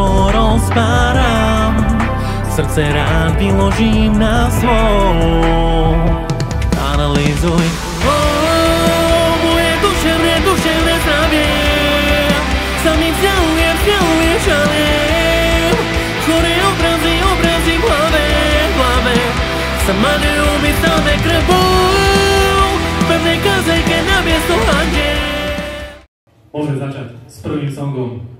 všetko rozpáram Srdce rád vyložím na svoj. Analizuj oh, Moje duševné, duševné zdravie. Sa mi na miesto hande Môžeme začať s prvým songom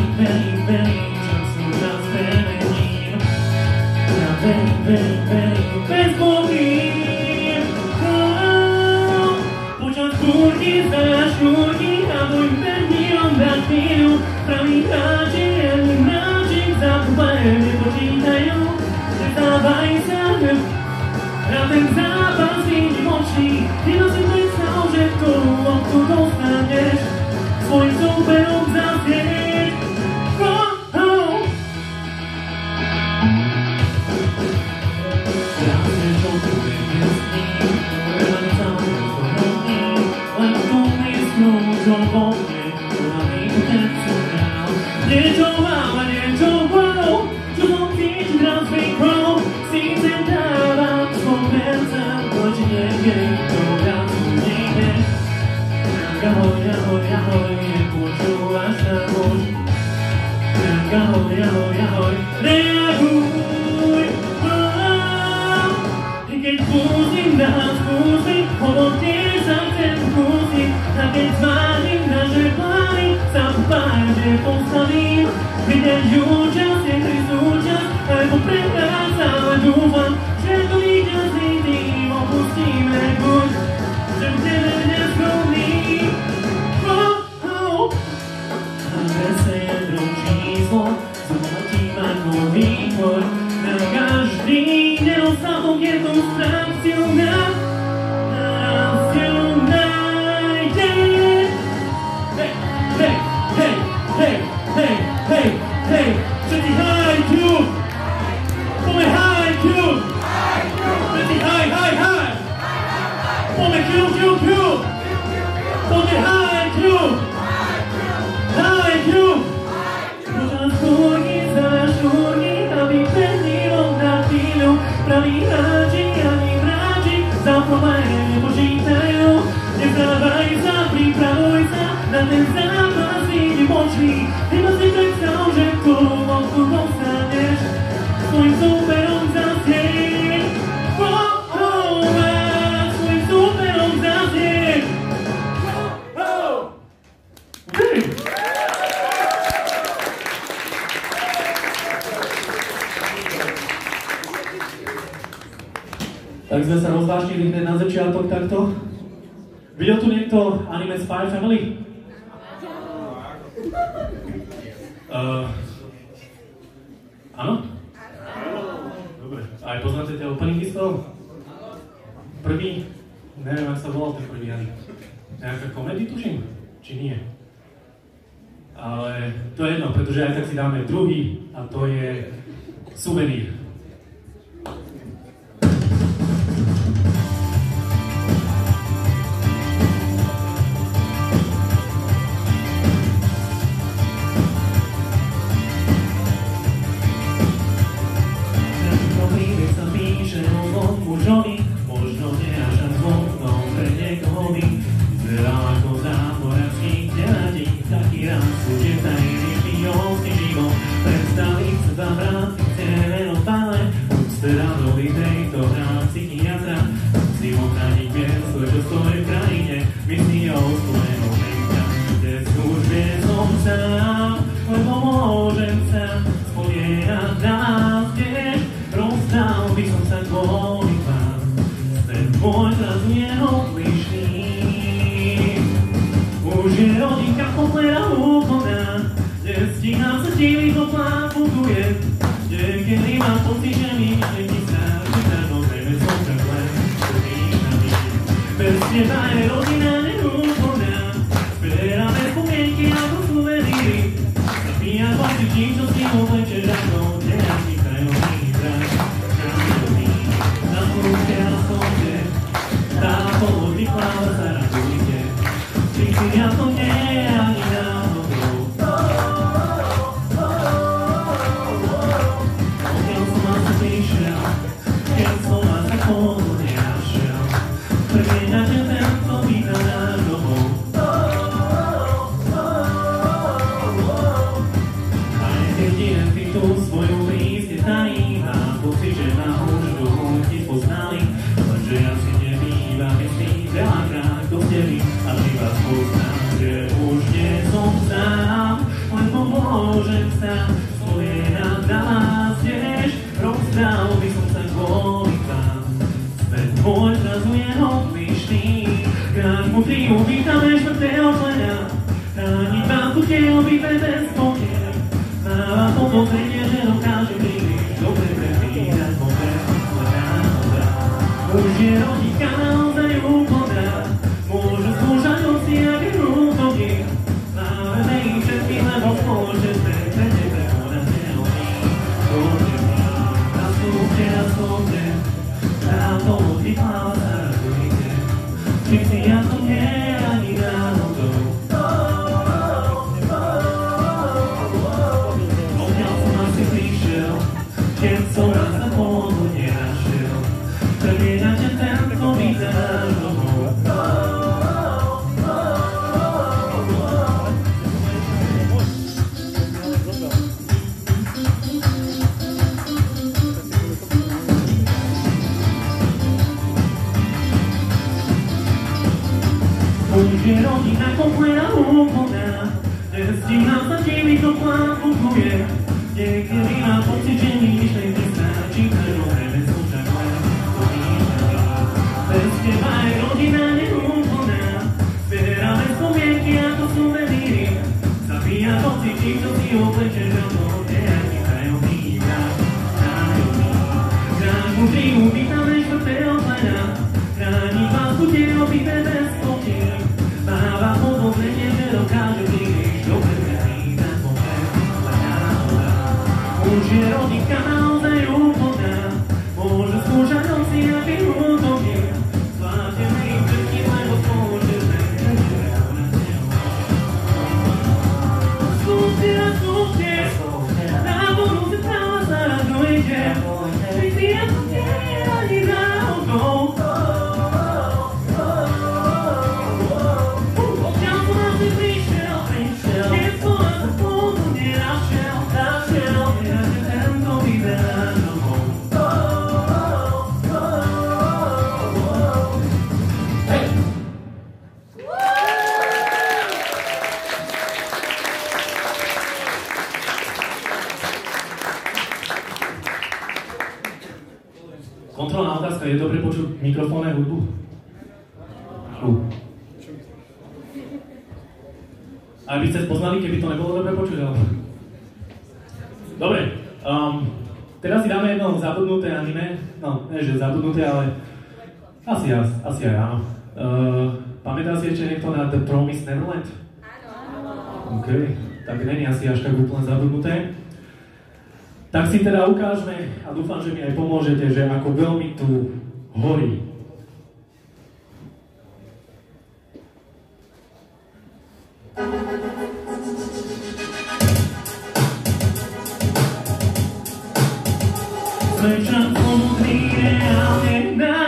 sam palce poď niekde to rád nejde. Ahoj, ahoj, ahoj, nepočúvaš na môj. Ahoj, ahoj, ahoj, reaguj. Oh, keď pustím nás, pustím, hodotne sa chcem pustiť. A keď zvážim naše plány, sa pár, že postavím. Vydať účasť, je tri súčasť, alebo prechádzam Zemdelen is no need. Pretože aj tak si dáme druhý a to je suvenír. V krajine, myslí o spojenou menka, si teda ukážme a dúfam, že mi aj pomôžete, že ako veľmi tu horí. Prečo pomodrý reálne na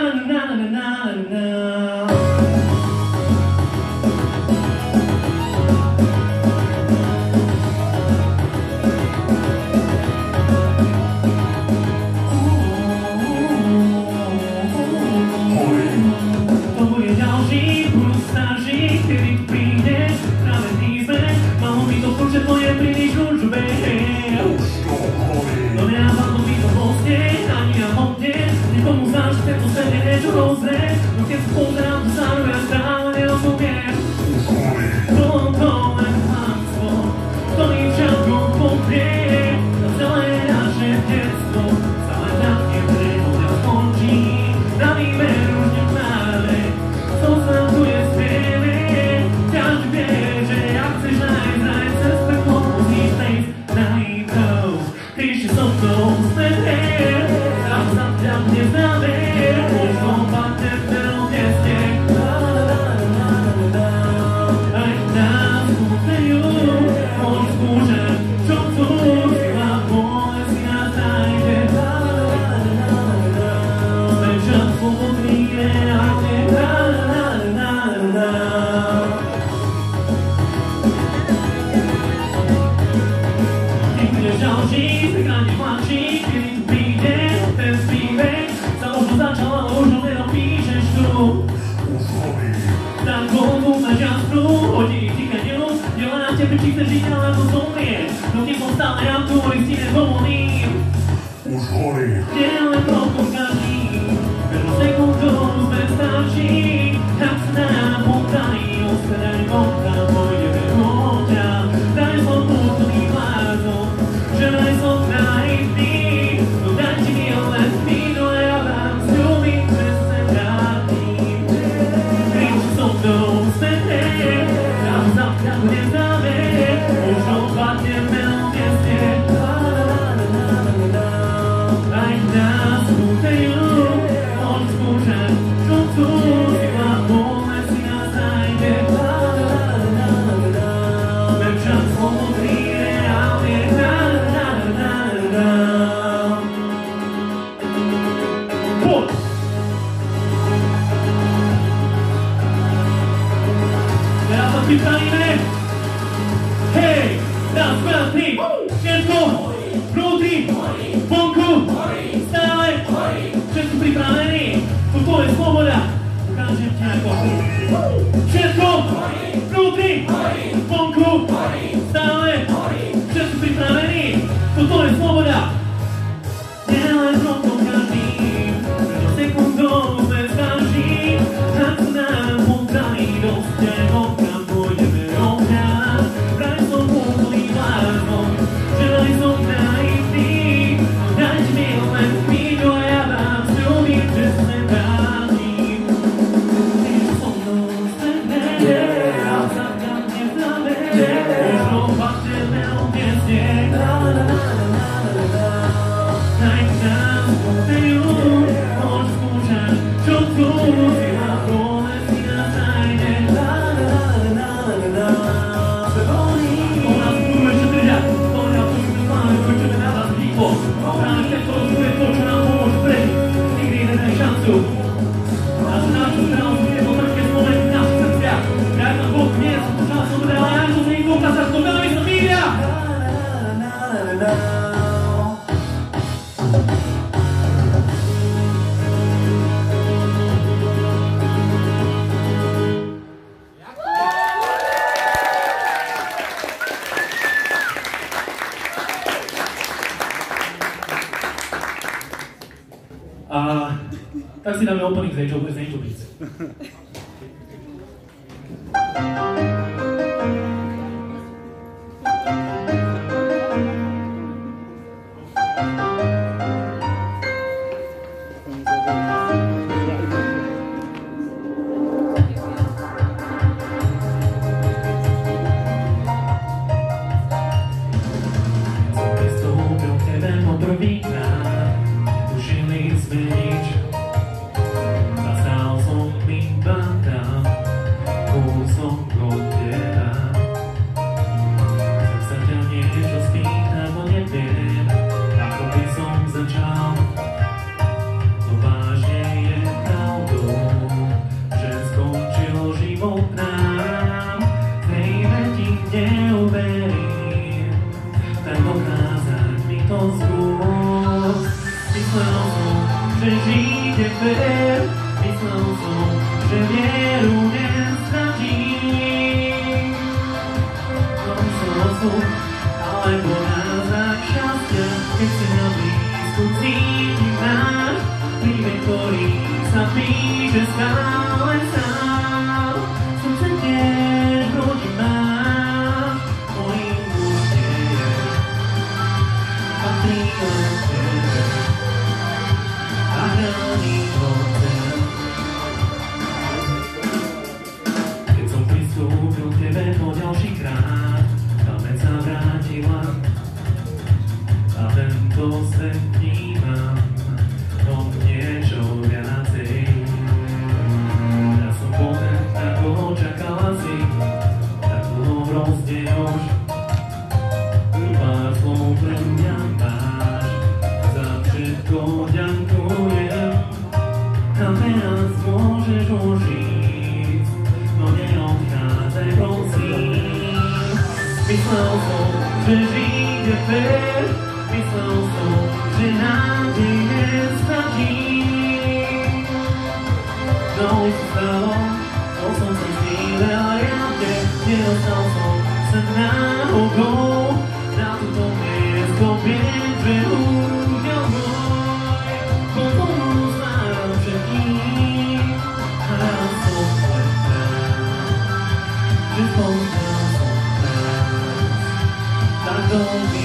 tak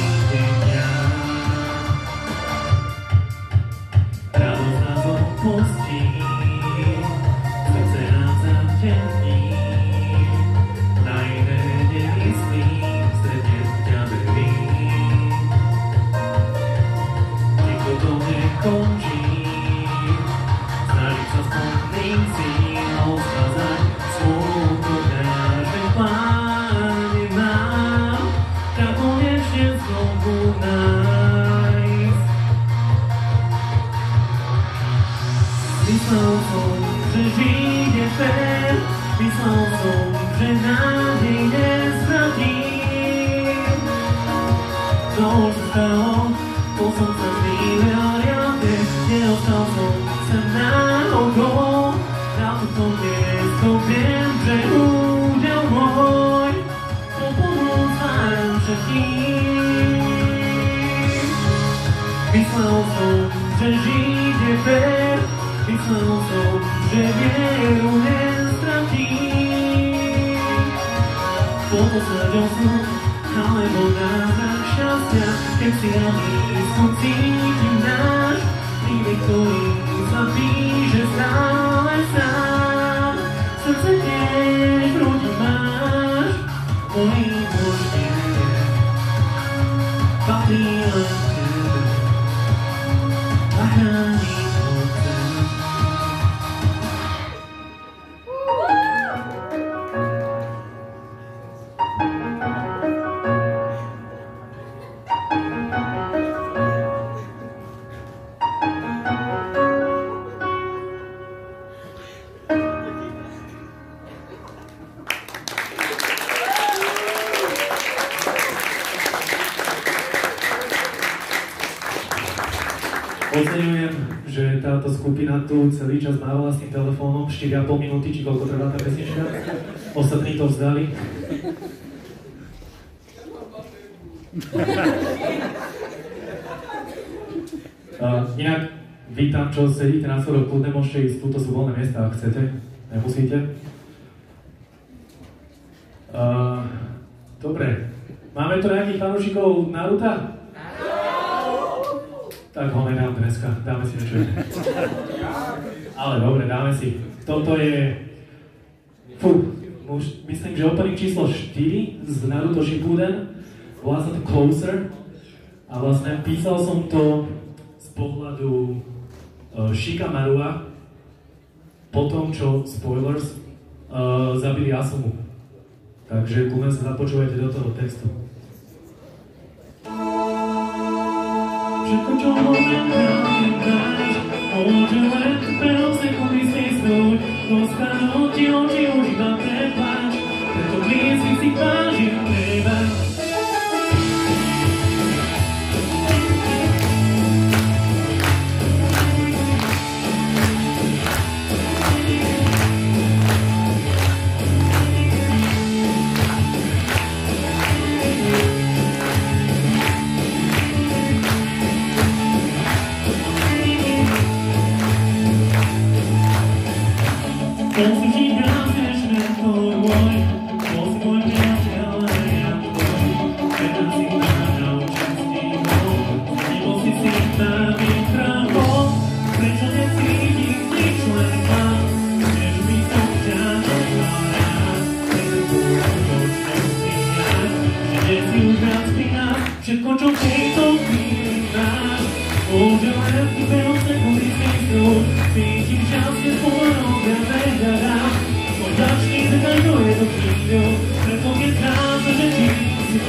tu celý čas mávala s tým telefónom 4,5 minúty, či koľko trvá tá pesnička. Ostatní to vzdali. Uh, nejak vítam, čo sedíte na svojho kľudne, môžete ísť, túto sú voľné miesta, ak chcete, nemusíte. Uh, dobre, máme tu nejakých fanúšikov Naruta? Tak ho nedám dneska, dáme si niečo iné. Ale dobre, dáme si. Toto je... Fú, už myslím, že opening číslo 4 z Naruto Shippuden. Volá sa to Closer. A vlastne písal som to z pohľadu uh, Shikamarua po tom, čo, spoilers, uh, zabili Asumu. Takže kľudne sa započúvajte do toho textu. Všetko, čo môžem práve dať, môžem len veľmi sa kúpiť stisnúť. Dostanú ti oči už iba prepáč, preto blízky si vážim teba. Musím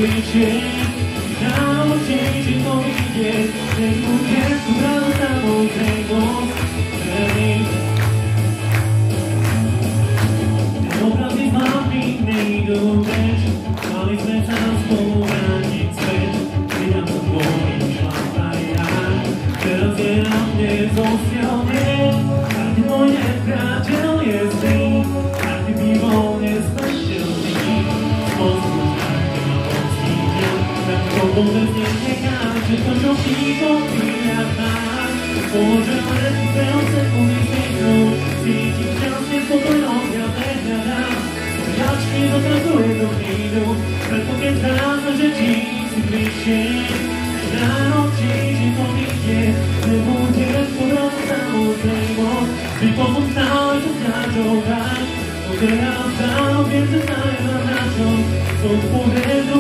kliče Na očeći moj ide Neku kjesu vrata moj krego Kreni Obrazy mami ne idu već Ali sve sam spolu ranit svet Vidam sa tvojim šlata ja. Teraz je na mne zostao ne A ti moje krađe tak to vôbec nenechám, že to, čo v týchto chvíľach mám, môže len dve sekundy zvyknúť, cítim šťastne spokojnosť, ja nehľadám, Jačky zobrazuje do chvíľu, preto keď zdá sa, že ti si bližšie, ráno čiže to vyjde, nebudeš podľa samozrejmo, by potom stále to zľaďovať, no teraz ráno viem, že znajma na čom, som povedal,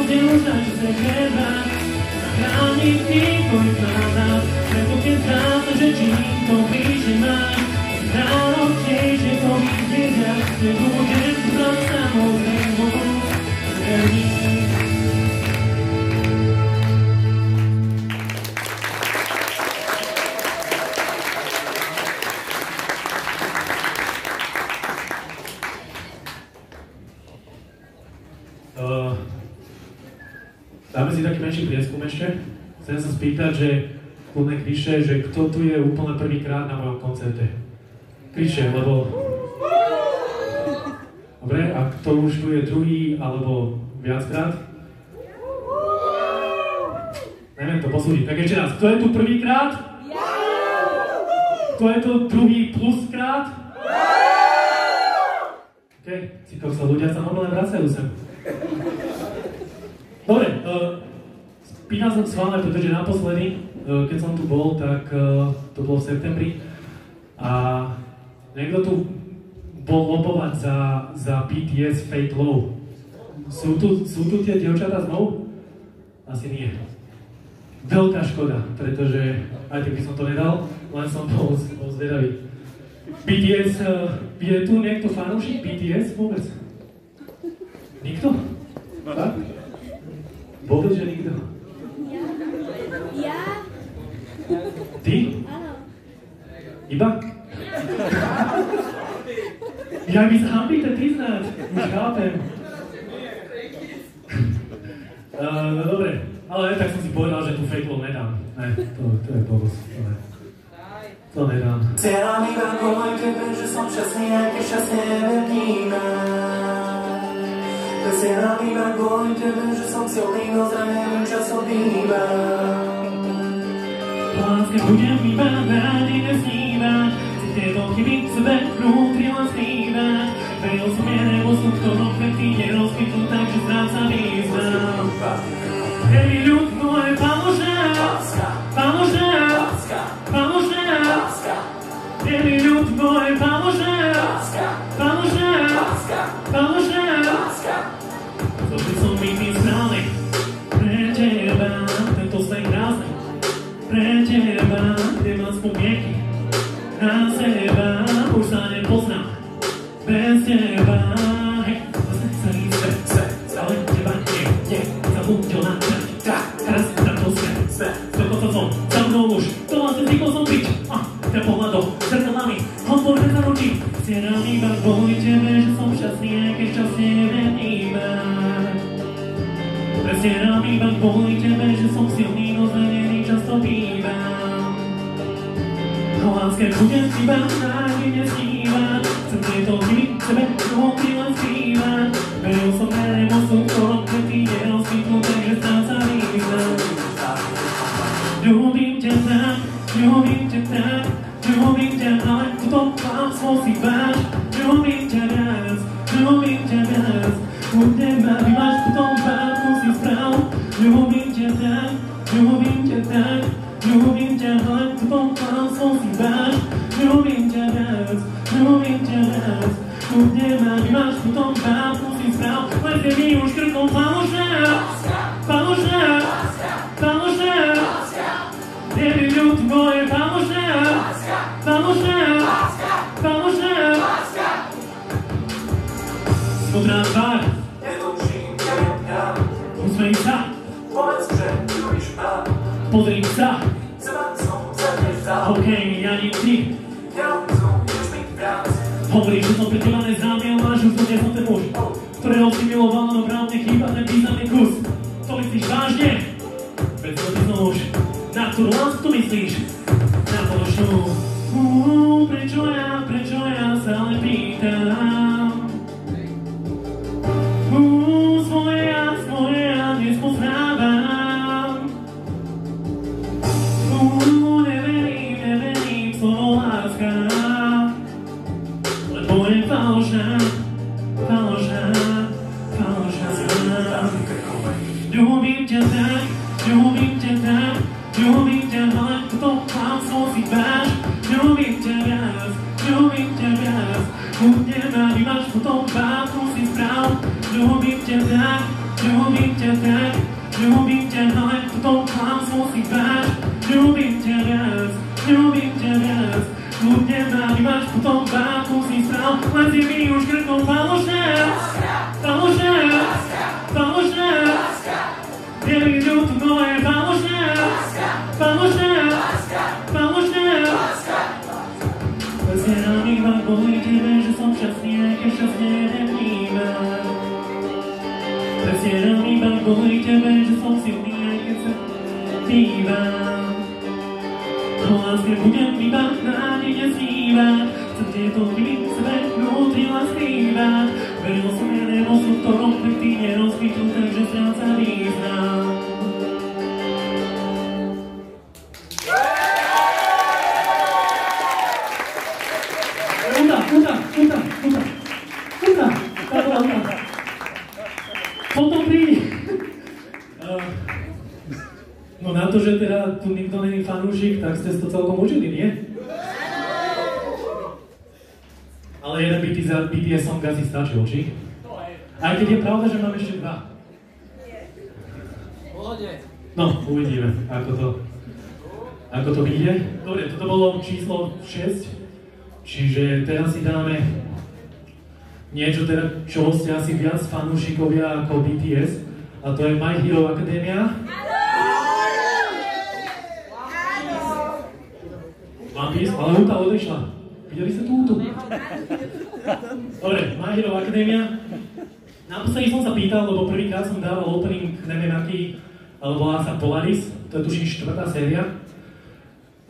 kde už na čo sa nebáť, Zachrániť nikto neznáda, preto keď zdá sa, že čím to bližšie máš, ráno čiže to vyjde, nebudeš podľa samozrejmo, Uh, spýtať, že kľudne kliše, že kto tu je úplne prvýkrát na mojom koncerte. Kliše, lebo... Dobre, a kto už tu je druhý alebo viackrát? Neviem to posúdiť. Tak ešte raz, kto je tu prvýkrát? Kto je tu druhý pluskrát? OK, cítil sa, ľudia sa normálne vracajú sem. Dobre, uh, som s vami, pretože naposledy, uh, keď som tu bol, tak uh, to bolo v septembri a niekto tu bol lobovať za, za BTS Fate Low. Sú tu, sú tu tie dievčatá znovu? Asi nie. Veľká škoda, pretože aj tak by som to nedal, len som bol, bol zvedavý. BTS, uh, je tu niekto fanúšik BTS vôbec? Nikto? Tak? Vôbec, že nikto? Ja? Ty? Áno. Iba? Ja by sa hambíte priznať, už chápem. Uh, no dobre, ale tak som si povedal, že tu fake love nedám. Ne, to, to je blbosť, to ne. To nedám. Cieľam iba kvôli tebe, že som šťastný, aj keď šťastne neviem. Cieľam iba kvôli tebe, že som silný, no zranený často bývam. Láska budem iba rádi nesnívať, si tieto chyby v sebe vnútri len skrývať. Veril som je nebo som, ktorom pekný nerozkrytú, takže stráca význam. Mi ľud moje pamože, pamože. Je mi ľud moje pamože, pamože, Pozri sa. Povedz, že ľubíš ma. Pozri sa. Zvancom sa nevzdal. Okej, okay, ani ty. Nerozumieš mi viac. Hovoríš, že som pre teba neznámy, ale máš už do mňa muž, ktorého si miloval, no právne chýba ten významný kus. To myslíš vážne? Bez toho som už. Na ktorú lásku myslíš? Na položnú. Uuu, prečo ja, prečo ja sa ale pýtam? ako to, ako to vyjde. Dobre, toto bolo číslo 6, čiže teraz si dáme niečo, teda, čo ste asi viac fanúšikovia ako BTS, a to je My Hero Academia. Mám ísť, ale Huta odišla. Videli ste tú Hutu? Dobre, My Hero Academia. Naposledy som sa pýtal, lebo prvýkrát som dával opening, neviem aký, ale volá sa Polaris to je tuším štvrtá séria,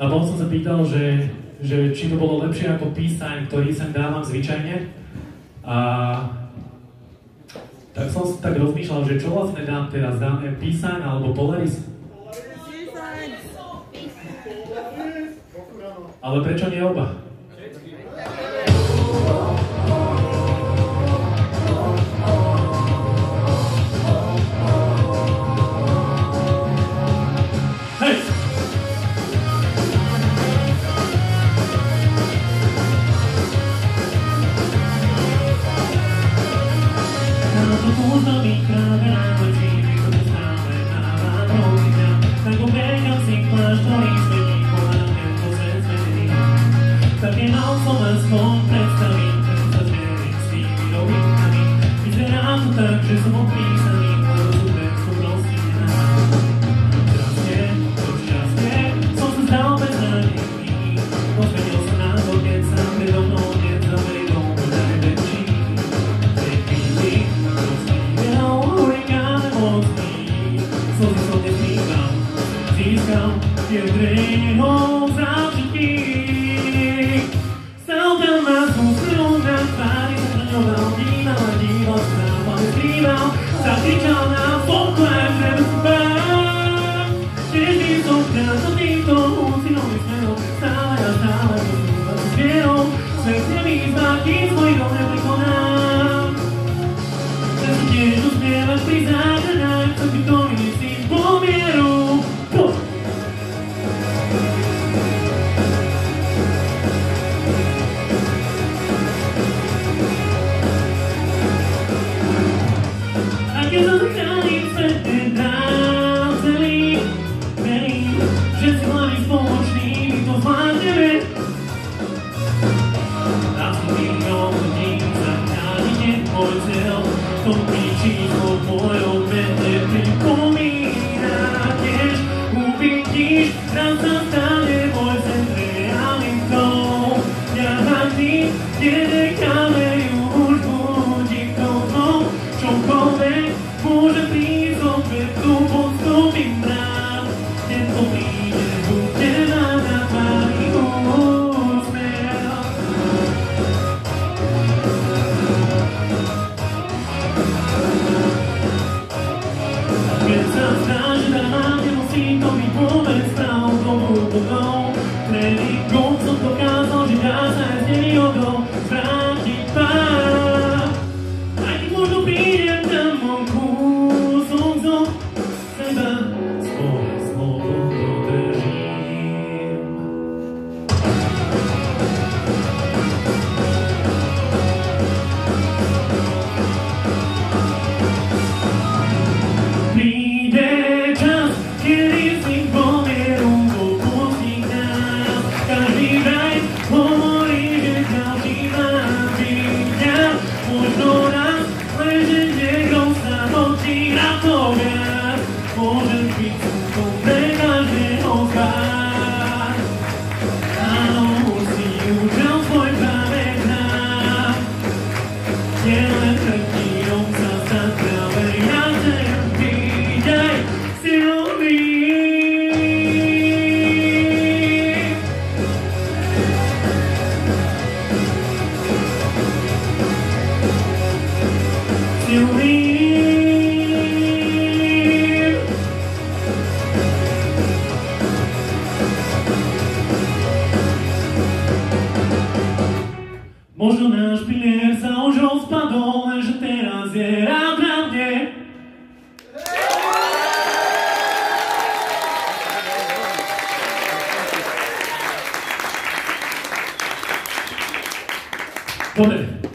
a potom som sa pýtal, že, že či to bolo lepšie ako písaň, ktorý sem dávam zvyčajne. A tak som si tak rozmýšľal, že čo vlastne dám teraz, dáme písaň alebo Polaris? Ale prečo nie oba?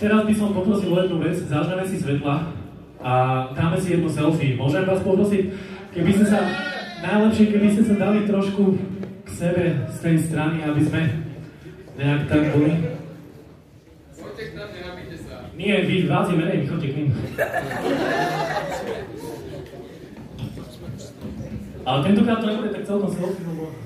teraz by som poprosil o jednu vec, zažneme si svetla a dáme si jednu selfie. Môžem vás poprosiť, keby ste sa, najlepšie, keby ste sa dali trošku k sebe z tej strany, aby sme nejak tak boli. Poďte k nám, nenabíte sa. Nie, vy vás je menej, choďte k ním. Ale tentokrát to nebude tak celkom selfie, lebo...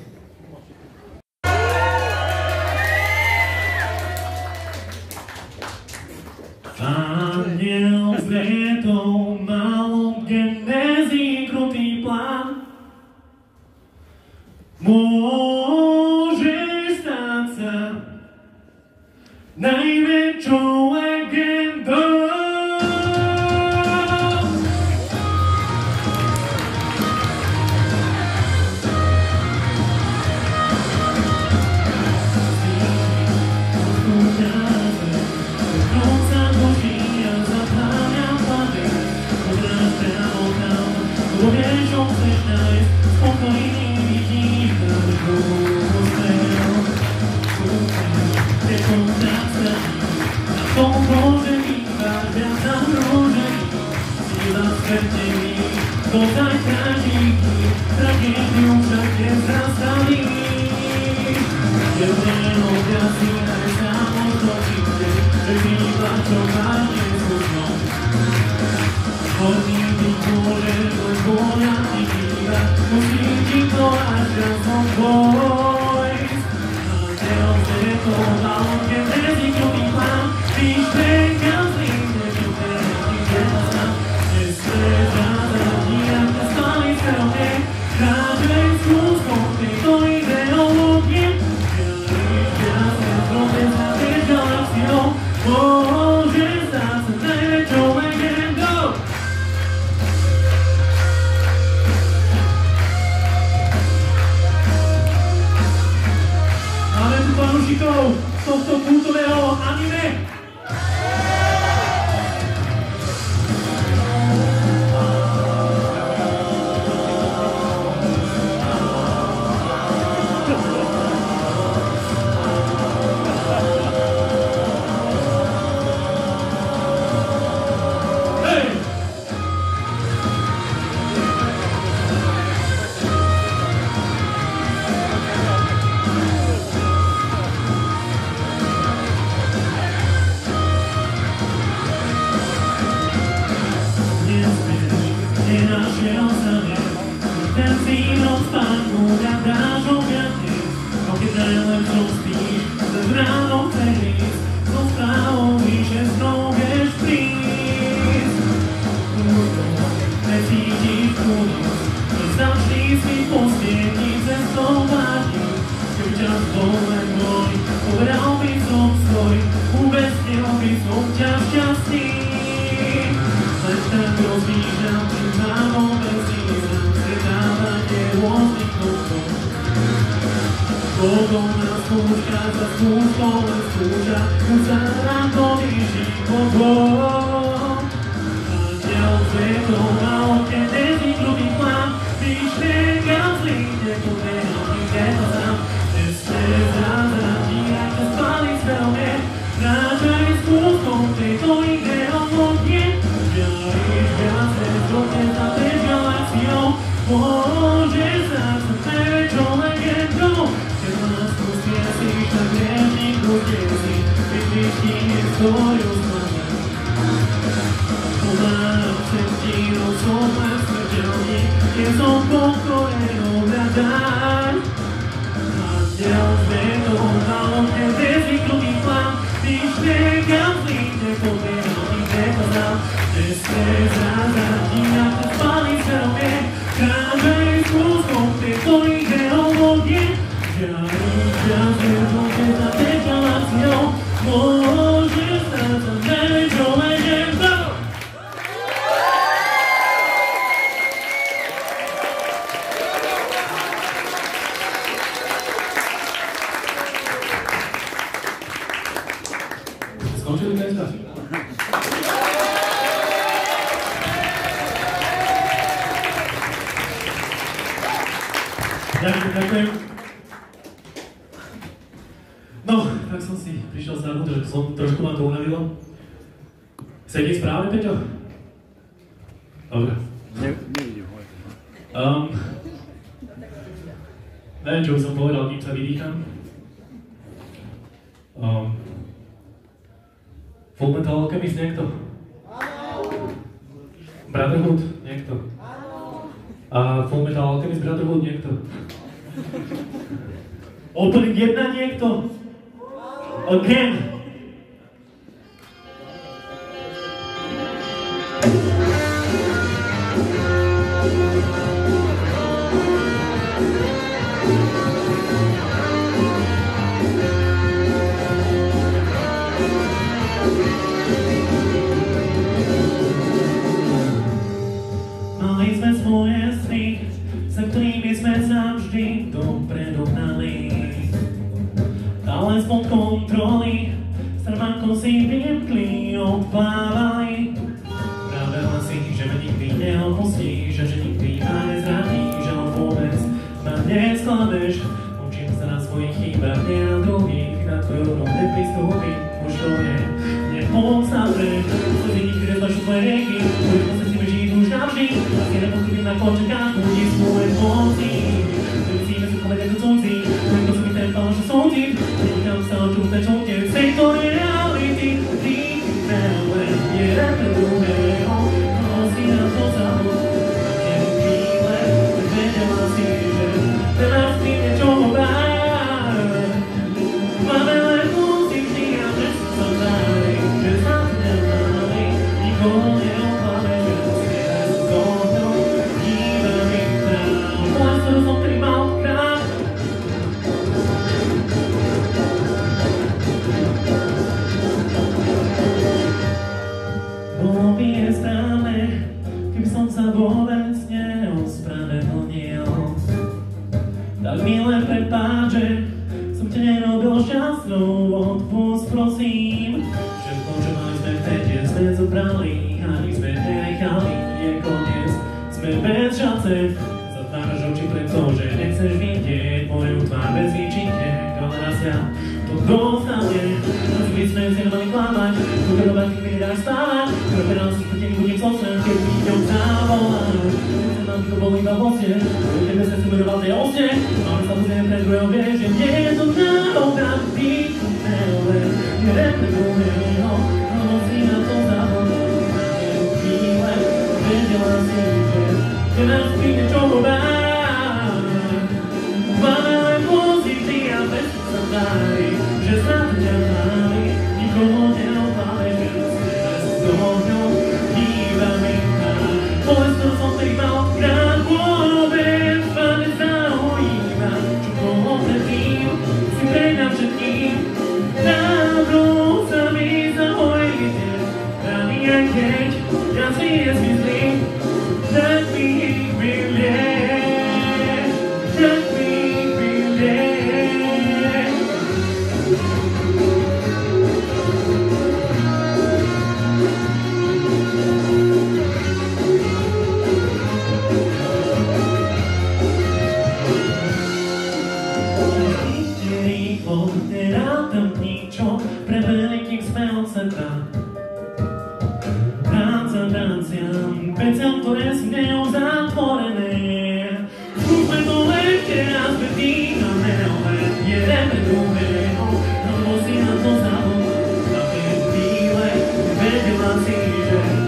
season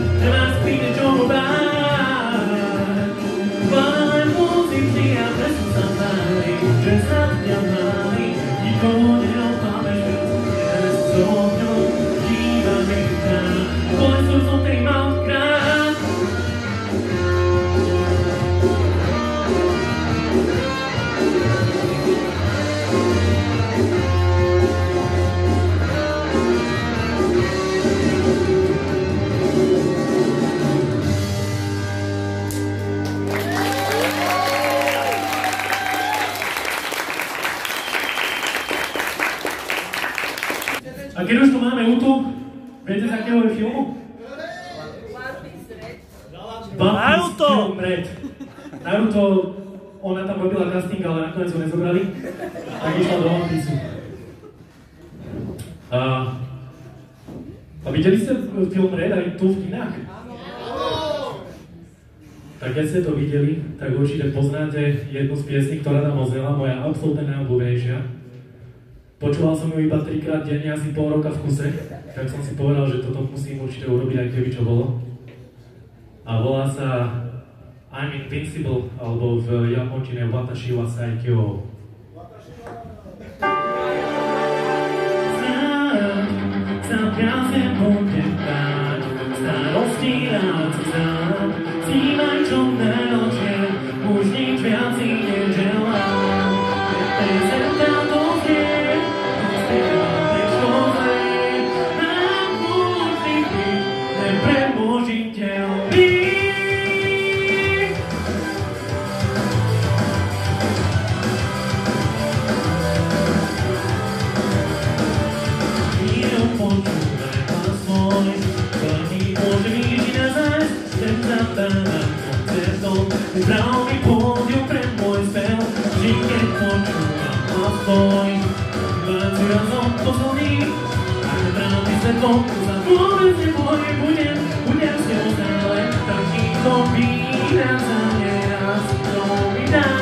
určite poznáte jednu z piesní, ktorá nám oznela, moja absolútne najobľúbenejšia. Počúval som ju iba trikrát denne, asi pol roka v kuse, tak som si povedal, že toto musím určite urobiť, aj keby čo bolo. A volá sa I'm Invincible, alebo v japončine Watashi wa Saikyo. Starosti rád znam, si maj čo Bravo mi pódio prendo il ferro Finché il cuore non poi Ma ci razón posso dire Andrà mi se confusa Vuole se vuoi mulher Mulher se non te lo è Tranquillo mi la sanera Non mi dà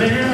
land.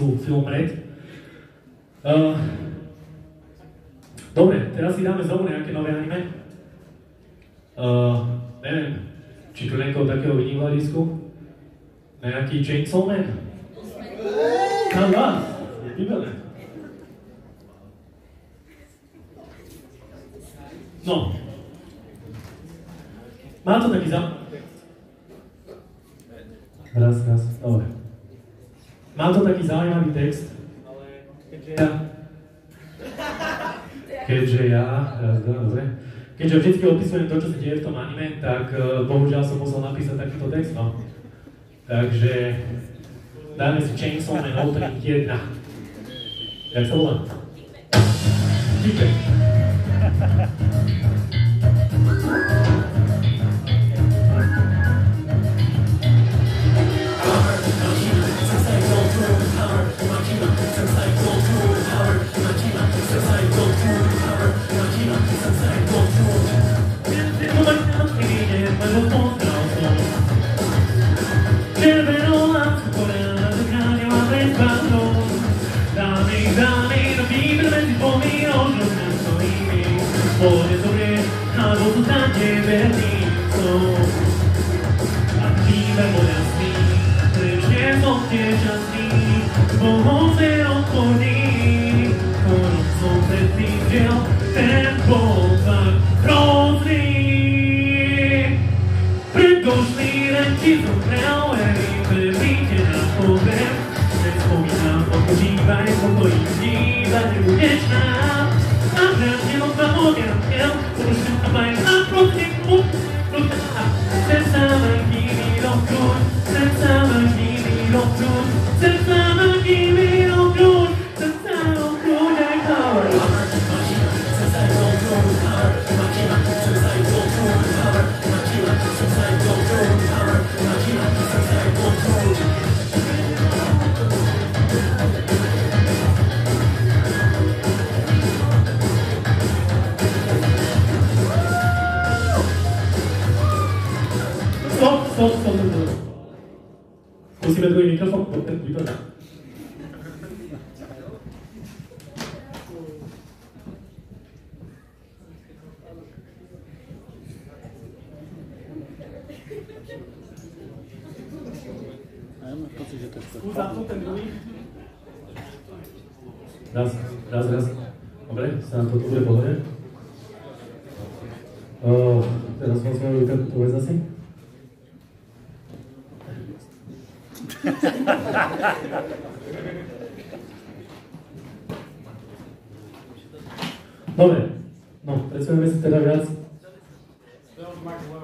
Piece film Red. Uh, dobre, teraz si dáme znovu nejaké nové anime. Uh, neviem, či tu niekoho takého vidím v hľadisku? Nejaký Chainsaw Man? Na vás? Je vybavené. No. Má to taký za... Raz, raz, dobre. Má to taký zaujímavý text, ale keďže ja... Keďže ja... Dva, dobre keďže vždy opisujem to, čo sa deje v tom anime, tak uh, bohužiaľ som musel napísať takýto text, no. Takže dáme si Chainsaw Man Opening 1. Jak sa volá? Feedback.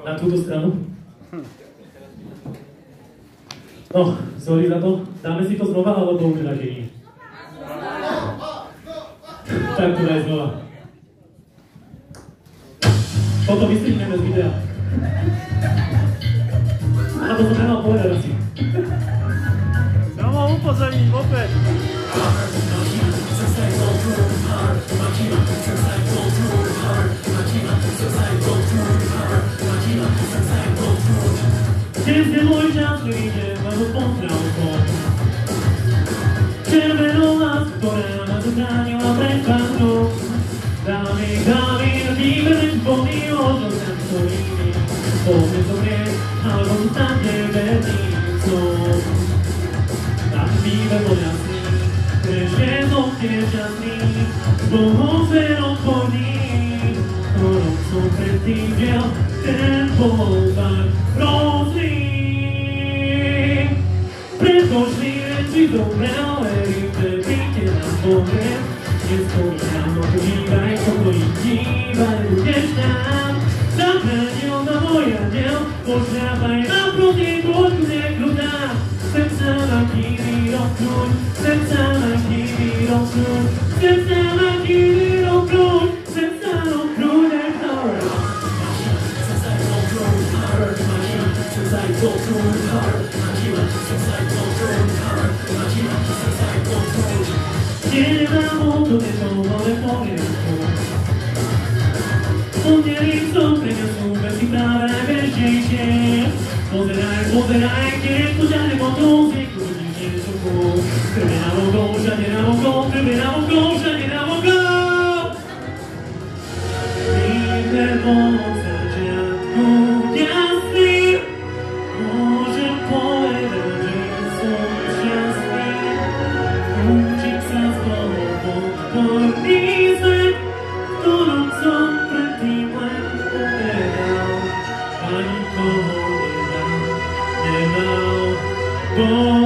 na túto stranu. No, sorry za to. Dáme si to znova, alebo už radšej nie? Tak to daj znova. Potom vystrihneme z videa. A to som nemal povedať asi. Ja mám upozorniť opäť. Jestem ojciec, idzie na potrę Czerwona spora na dodaniu amerykanów Damy, damy, robimy wyzwoli od ocean Bo my sobie albo zostanie bez nich eu mostrava e não podia Oh.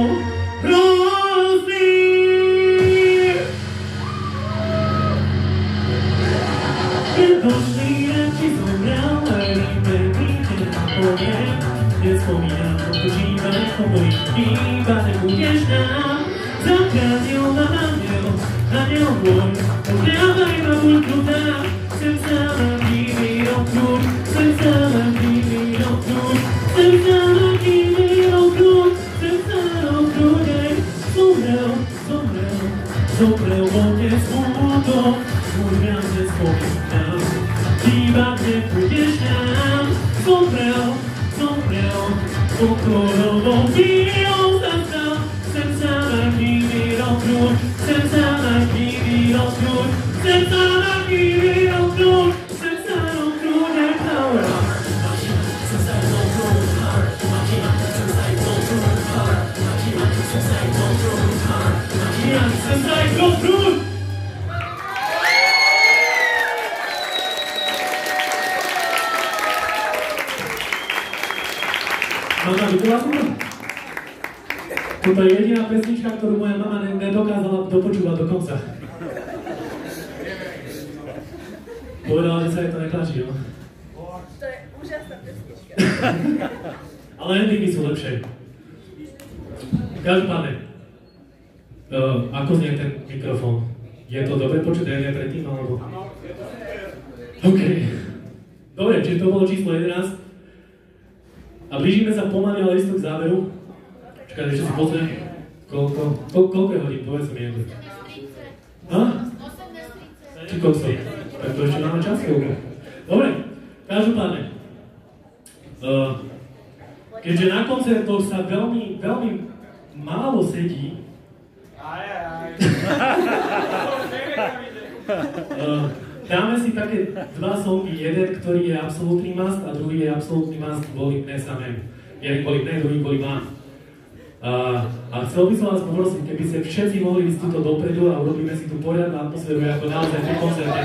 dopredu a urobíme si tu poriadnu atmosféru, ako naozaj pri koncerte.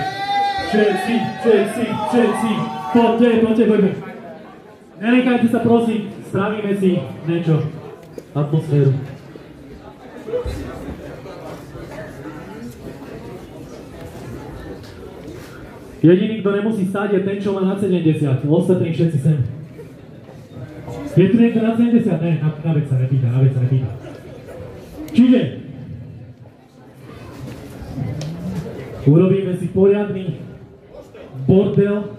Všetci, všetci, všetci, poďte, poďte, poďme. Nerekajte sa, prosím, spravíme si niečo. Atmosféru. Jediný, kto nemusí stáť, je ten, čo má na 70. Ostatní všetci sem. Je tu niekto na 70? Ne, na, na vec sa nepýta, na vec sa nepýta. Čiže, Urobíme si poriadny bordel.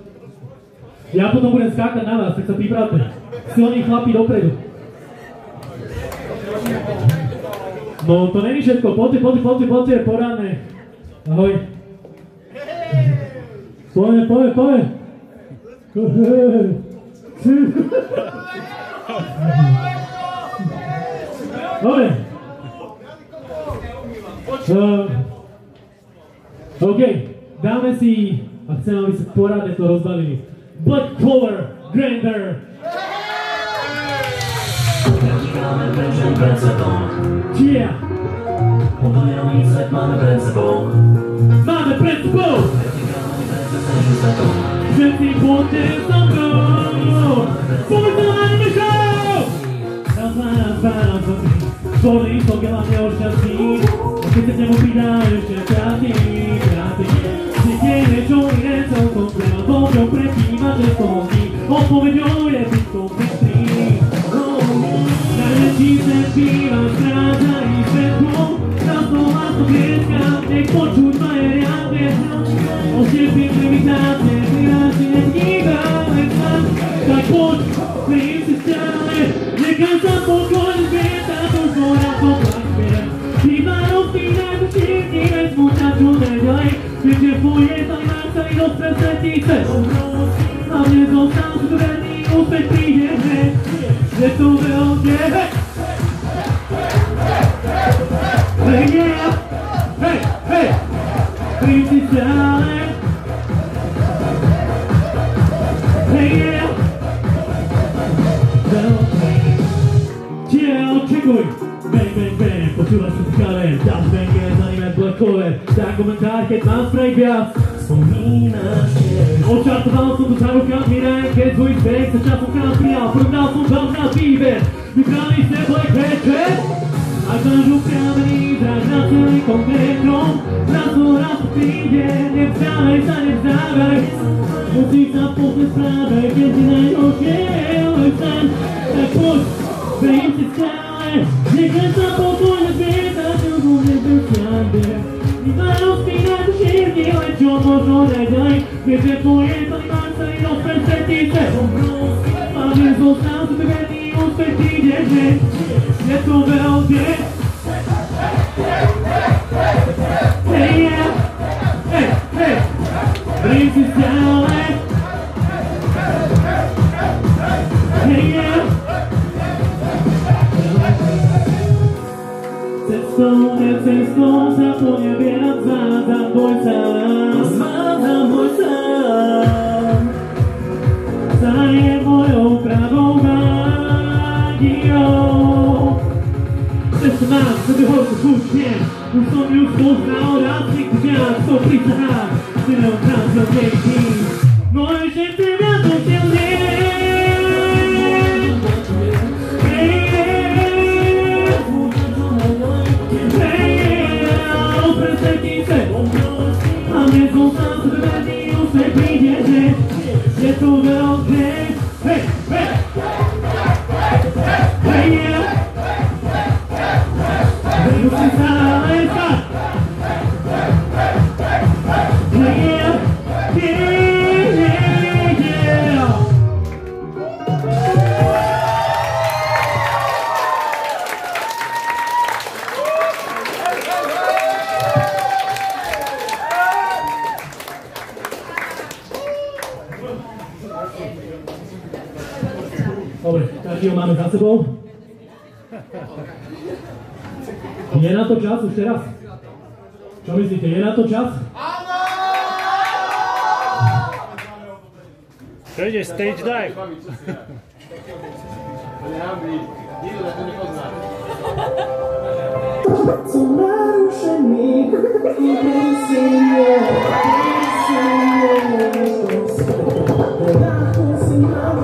Ja potom budem skákať na vás, tak sa pripravte. Silní chlapi dopredu. No to není všetko, poďte, poďte, poďte, poďte, poradne. Ahoj. Poďme, poďme, poďme. Dobre. Uh, OK, dáme si, a chcem, aby sa poradne to rozbavili, Black Clover Grander. Máme pred sebou! Máme pred sebou! Všetci mnou! Na Tam Boli to hlavne o šťastí, a keď sa nemu pridá ešte ťatí, ťatí. Si tie niečo iné celkom treba, Božou predtýma, že to hodí, odpoveďou je byť to pekný. Najväčší sen býva stráža i svetlo, na to vás to blieska, nech počuť ma je riadne. Oštěpí privitácie, privácie, díváme sa, tak poď, príjem si stále, nechaj sa pokoj zvieta, to zora to plakvie. Ty ma rozpínaj, to štíti, vezmu ťa čo neďalej, keďže tvoje tajná sa i dostre svetice. A mne zostal zvedný, úspech príde hneď, že to veľké, hej! Hej, yeah! Hej, hej! Príjem si stále, počúvaš sa bang, je zanime Black Cover, dá komentár, keď mám spray viac. spomínaš. Očartoval som to za rukami, ne, keď svoj zbeh sa časom k nám prijal, porovnal som vám na výber, vybrali ste Black večer. A zážu kamený zrak na celý konkrétnom, raz to raz príde, nevzdávej sa, nevzdávaj. Musíš sa pozrieť práve, keď si najhoršie, ale sen, tak poď, Vem si stále, nechaj sa pokojne zvietať, čo tu nebezpiačne. Iba rozpínať všetky, len čo možno naďalej, keďže tvoje zaujímavé sa i rozpred svetice. A dnes zostal si verný, úspech príde hneď, je to veľké. Hey, yeah, hey, hey, vem si stále. Cestou, nie cestou, za to nebiera zvádzam boj sám. Zvádzam môj sám. Za je mojou pravou mágiou. Cestu mám, sebe horku chuť viem, už som ju spoznal, rád si A mne zostal zvedný, úspech príde hneď, je to Dobre, každý ho máme za sebou. Je na to čas už teraz? Čo myslíte, je na to čas? Čo ide, stage dive? Co narušený i prisilne, prisilne to sve. Ľahko si nám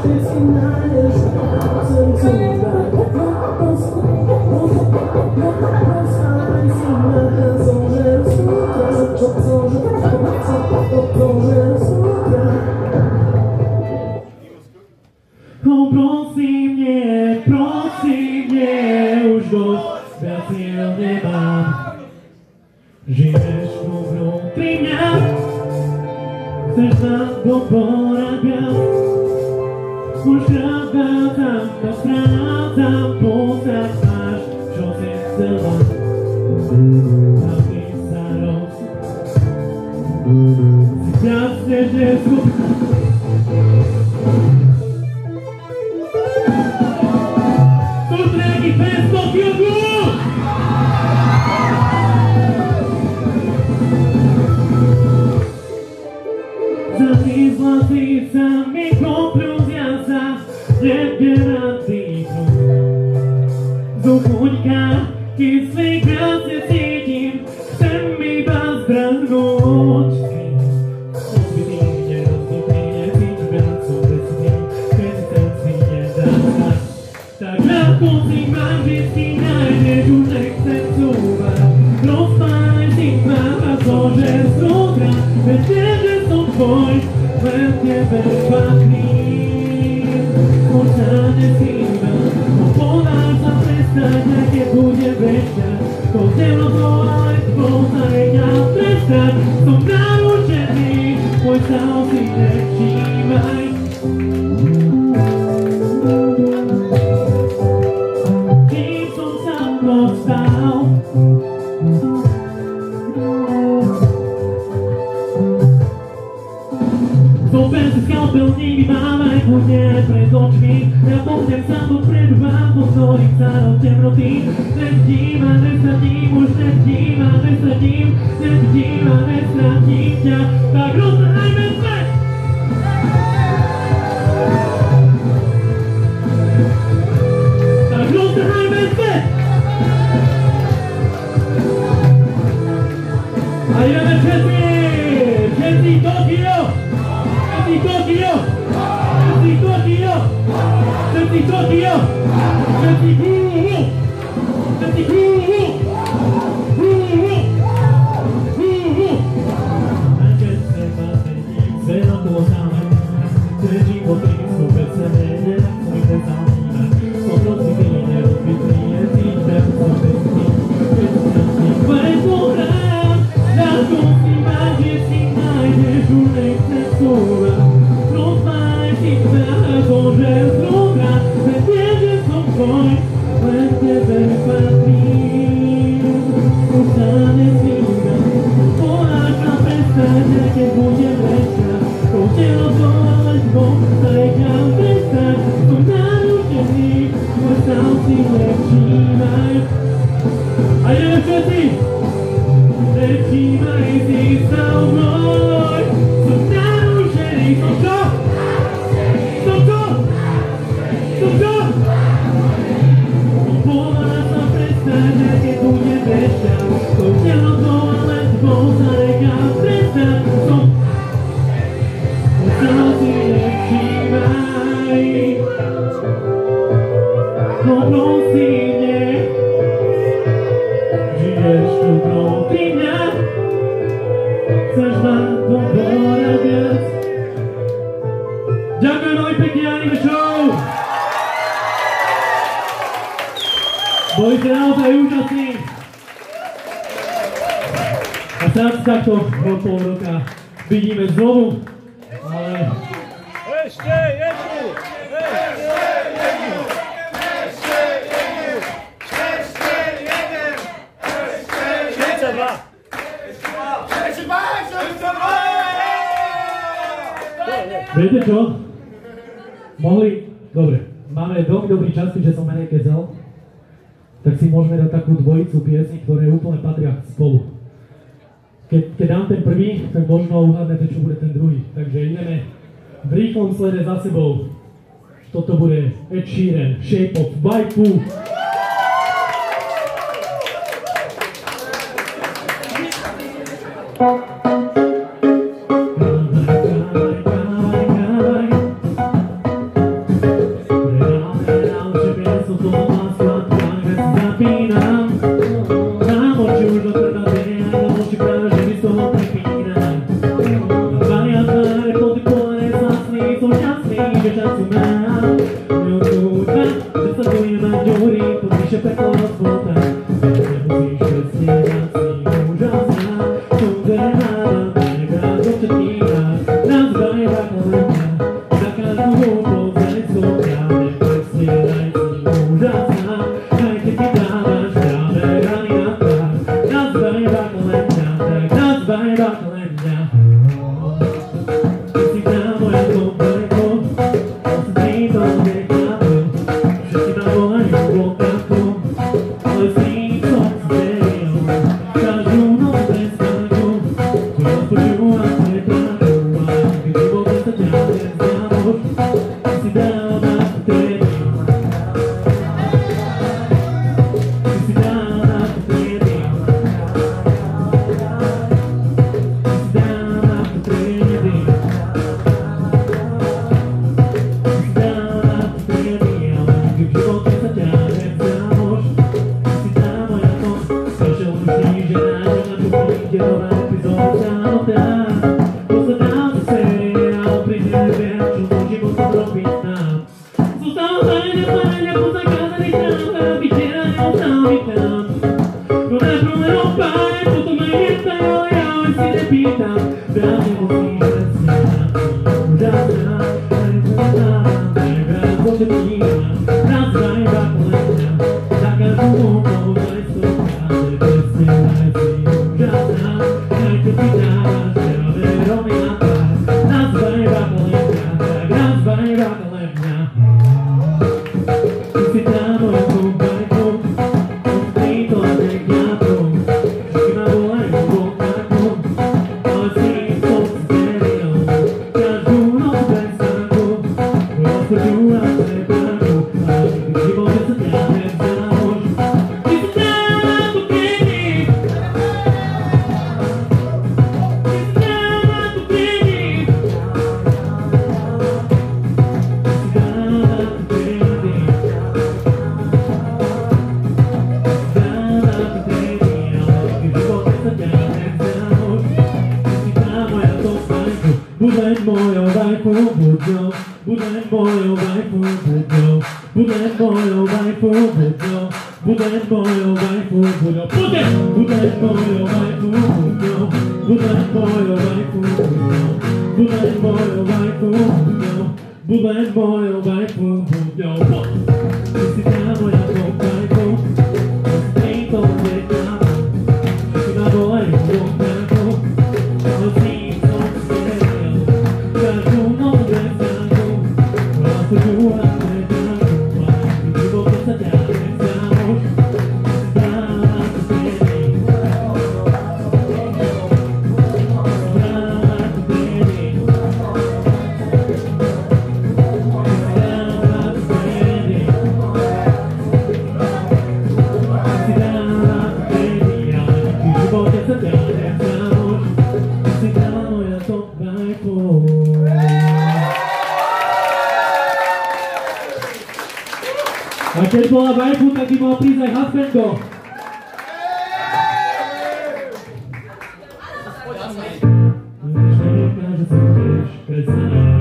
Prawo tak samo przerwa, pozwoli całą tę rutinę Lędzim, ale sadzim, już lędzim, ale sadzim Lędzim, ale sadzicia, Teraz takto o pol roka vidíme znovu. Ale... Ešte jednu! Ešte jednu! Ešte jednu! Ešte jeden! Ešte jeden! Ešte dva! Ešte dva! Viete čo? Mohli... Dobre, máme veľmi dobrý čas, že som menej kezel, tak si môžeme dať takú dvojicu piesní, ktoré úplne patria spolu. Keď, keď dám ten prvý, tak možno uhádnete, čo bude ten druhý. Takže ideme v rýchlom slede za sebou. Toto bude Ed Sheeran, Shape of Bajku. Facem pola baiancu cu echipa Prizaj Hafenko. Hey!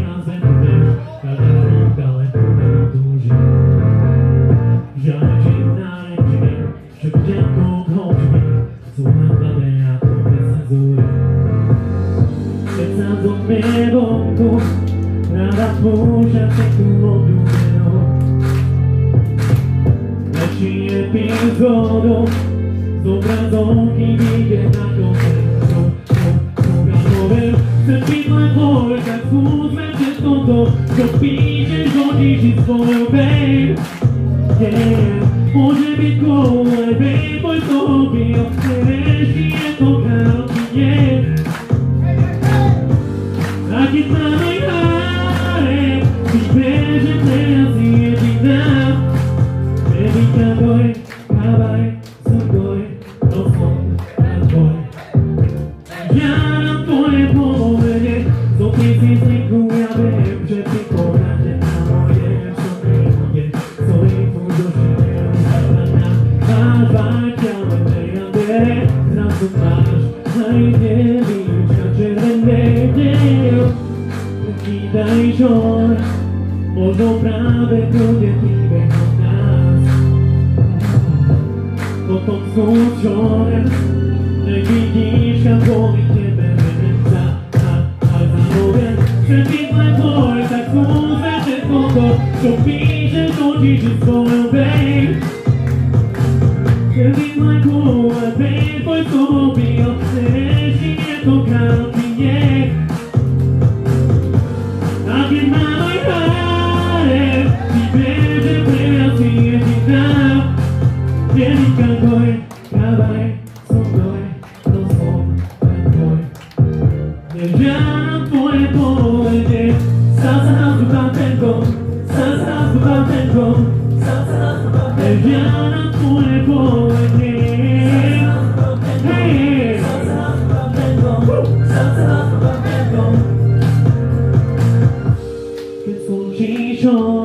Consolation.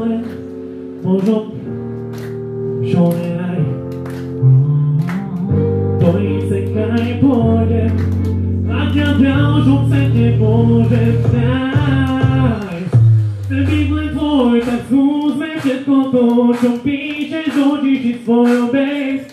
são pinches onde te foram bens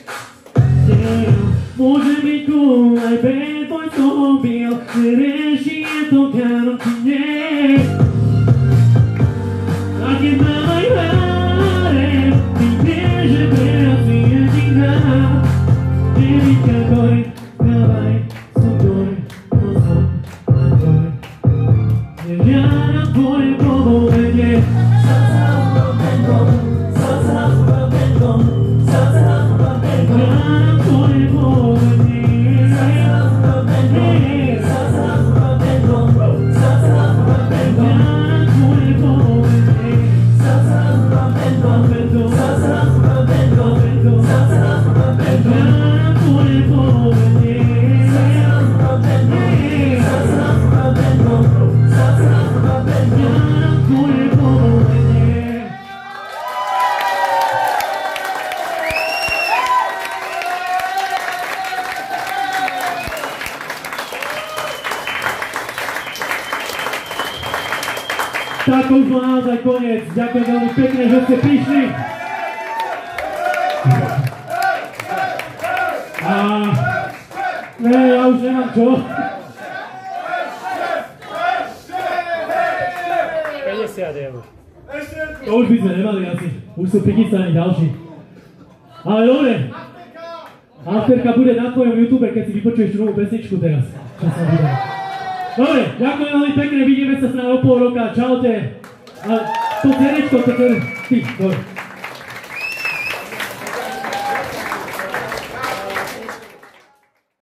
pekne, vidíme sa snáď o pol